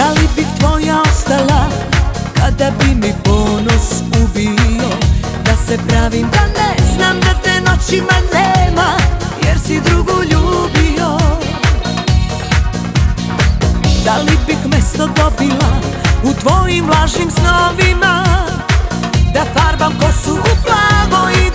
Da li bih tvoja ostala Kada bi mi ponos ubio? Da se pravim da ne znam da te noćima nema Jer si drugu ljubio. Da li bih mesto dobila U tvojim lažnim snovima? Da farbam kosu u plavo I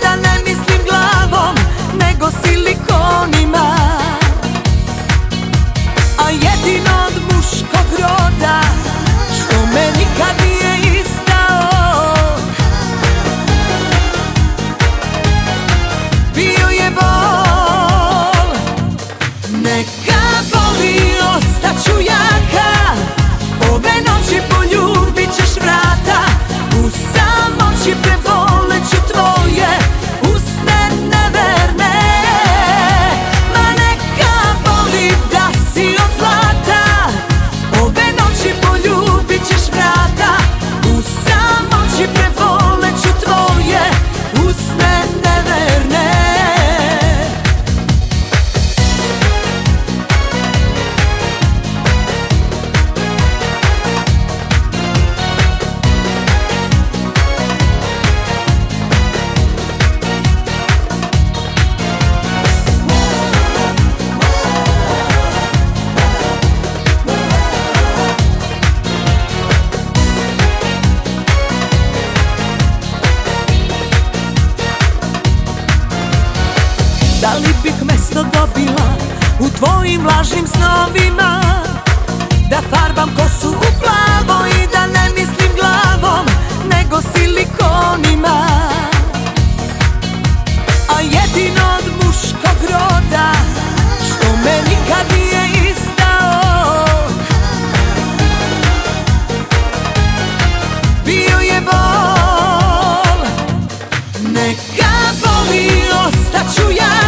Da li bih mesto dobila u tvojim lažnim snovima? Da farbam kosu u plavo i da ne mislim glavom Nego silikonima. A jedino od muškog roda Što me nikad nije izdao. Bio je bol. Neka boli, ostaću ja.